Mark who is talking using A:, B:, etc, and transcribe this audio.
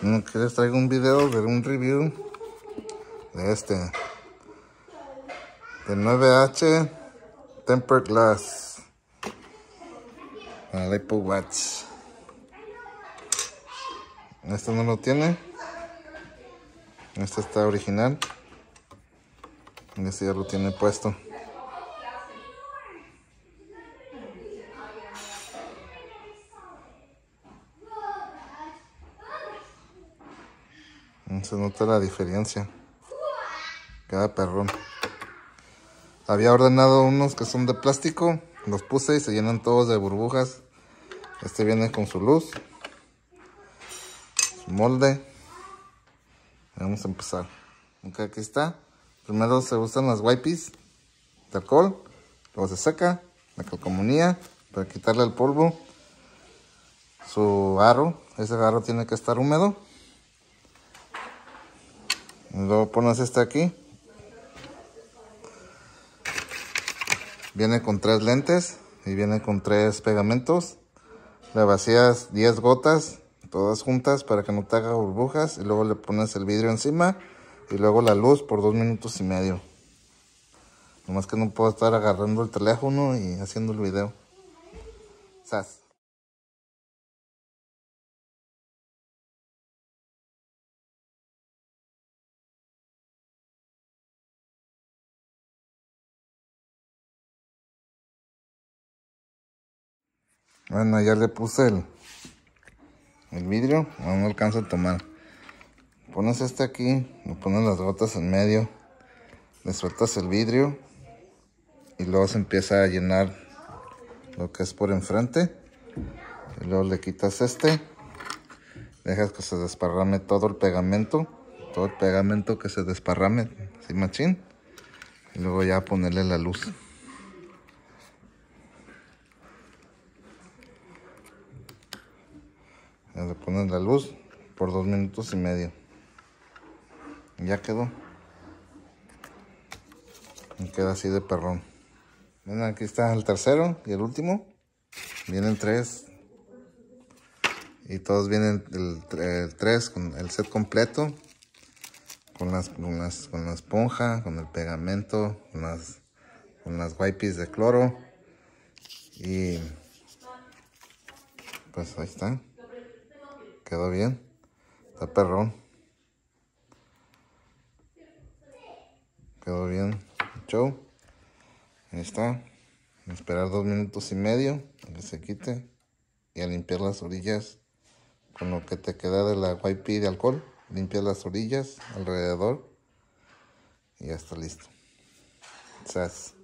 A: Que les traigo un video de un review de este de 9H Tempered Glass el Apple Watch. Este no lo tiene. Este está original. Este ya lo tiene puesto Se nota la diferencia. Cada perrón. Había ordenado unos que son de plástico. Los puse y se llenan todos de burbujas. Este viene con su luz. Su molde. Vamos a empezar. Ok, aquí está. Primero se usan las wipes de alcohol. Luego se seca la calcomanía para quitarle el polvo. Su aro. Ese aro tiene que estar húmedo. Luego pones este aquí. Viene con tres lentes y viene con tres pegamentos. Le vacías 10 gotas, todas juntas para que no te haga burbujas. Y luego le pones el vidrio encima y luego la luz por dos minutos y medio. Nomás que no puedo estar agarrando el teléfono y haciendo el video. Sas. Bueno, ya le puse el, el vidrio, no, no alcanza a tomar. Pones este aquí, le pones las gotas en medio, le sueltas el vidrio y luego se empieza a llenar lo que es por enfrente. Y luego le quitas este, dejas que se desparrame todo el pegamento, todo el pegamento que se desparrame, así machín. Y luego ya ponerle la luz. Le pones la luz por dos minutos y medio. Ya quedó. Y queda así de perrón. Ven, aquí está el tercero y el último. Vienen tres. Y todos vienen el, tres con el set completo. Con las, con las con la esponja con el pegamento con las con las wipes de cloro. Y pues ahí están Quedó bien. Está perrón. Quedó bien. Show. Ahí está. Esperar dos minutos y medio a que se quite. Y a limpiar las orillas con lo que te queda de la YP de alcohol. Limpia las orillas alrededor. Y ya está listo. Sas.